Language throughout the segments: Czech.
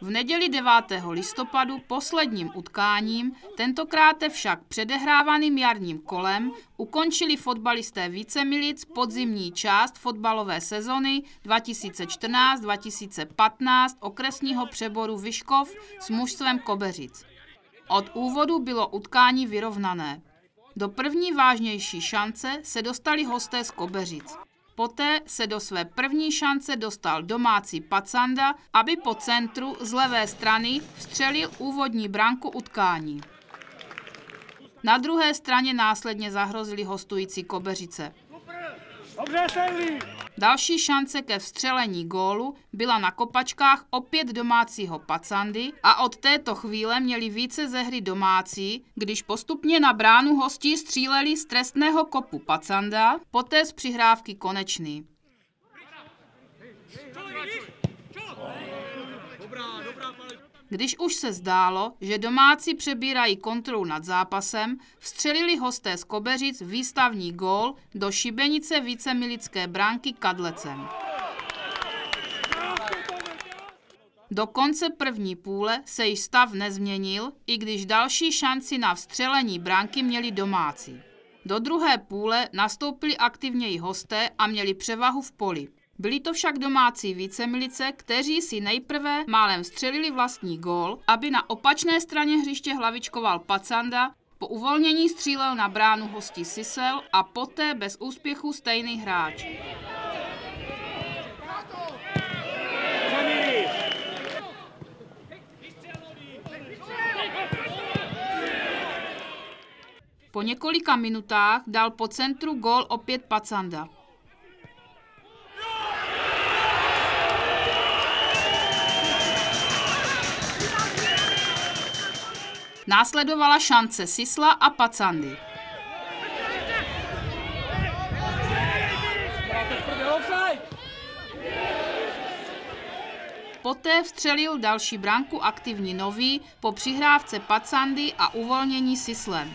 V neděli 9. listopadu posledním utkáním, tentokrát však předehrávaným jarním kolem, ukončili fotbalisté Vícemilic podzimní část fotbalové sezony 2014-2015 okresního přeboru Vyškov s mužstvem Kobeřic. Od úvodu bylo utkání vyrovnané. Do první vážnější šance se dostali hosté z Kobeřic. Poté se do své první šance dostal domácí Pacanda, aby po centru z levé strany vstřelil úvodní branku utkání. Na druhé straně následně zahrozili hostující Kobeřice. Dobře, Další šance ke vstřelení gólu byla na kopačkách opět domácího Pacandy a od této chvíle měli více ze hry domácí, když postupně na bránu hostí stříleli z trestného kopu Pacanda, poté z přihrávky konečný. Když už se zdálo, že domácí přebírají kontrolu nad zápasem, vstřelili hosté z Kobeřic výstavní gól do šibenice vícemilické bránky Kadlecem. Do konce první půle se již stav nezměnil, i když další šanci na vstřelení bránky měli domácí. Do druhé půle nastoupili aktivněji hosté a měli převahu v poli. Byli to však domácí vícemilice, kteří si nejprve málem střelili vlastní gól, aby na opačné straně hřiště hlavičkoval Pacanda, po uvolnění střílel na bránu hostí Sisel a poté bez úspěchu stejný hráč. Po několika minutách dal po centru gól opět Pacanda. Následovala šance Sisla a Pacandy. Poté vstřelil další branku aktivní nový po přihrávce Pacandy a uvolnění Sislem.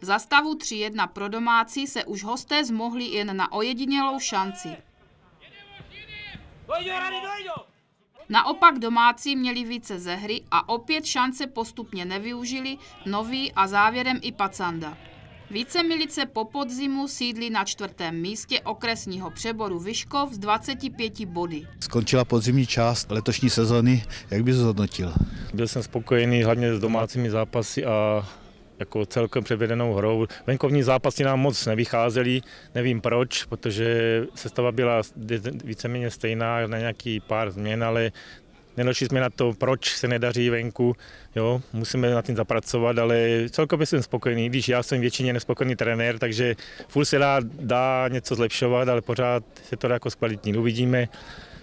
Za stavu 3-1 pro domácí se už hosté zmohli jen na ojedinělou šanci. Naopak domácí měli více ze hry a opět šance postupně nevyužili, nový a závěrem i Pacanda. Více milice po podzimu sídlí na čtvrtém místě okresního přeboru Vyškov s 25 body. Skončila podzimní část letošní sezóny, jak bys zhodnotil? Byl jsem spokojený hlavně s domácími zápasy a jako celkem převedenou hrou. Venkovní zápasy nám moc nevycházely, nevím proč, protože sestava byla víceméně stejná na nějaký pár změn, ale nedošli jsme na to, proč se nedaří venku, jo, musíme na tím zapracovat, ale celkově jsem spokojený, když já jsem většině nespokojený trenér, takže furt se dá, dá něco zlepšovat, ale pořád se to dá jako zkvalitnit. Uvidíme,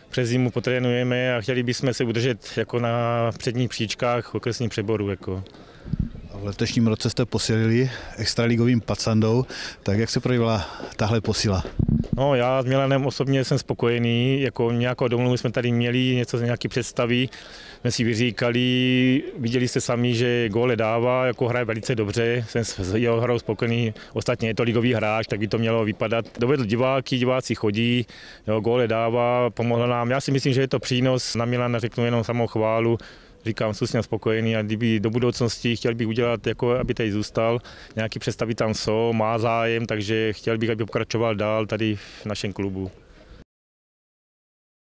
přes zimu potrénujeme a chtěli bychom se udržet jako na předních příčkách okresních přeboru. Jako. V letošním roce jste posílili extraligovým Pacandou, tak jak se projevila tahle posila? No, já s Milanem osobně jsem spokojený, jako nějakou domluvu jsme tady měli, něco z nějaký představy, jsme si vyříkali, viděli jste sami, že góle dává, jako hraje velice dobře, jsem s jeho hrou spokojený, ostatně je to ligový hráč, tak by to mělo vypadat. Dovedl diváky, diváci chodí, jo, góle dává, pomohl nám, já si myslím, že je to přínos na Milana, řeknu jenom samou chválu, říkám, jsem s ním spokojený a kdyby do budoucnosti chtěl bych udělat, jako aby tady zůstal, nějaký představy tam jsou, má zájem, takže chtěl bych, aby pokračoval dál tady v našem klubu.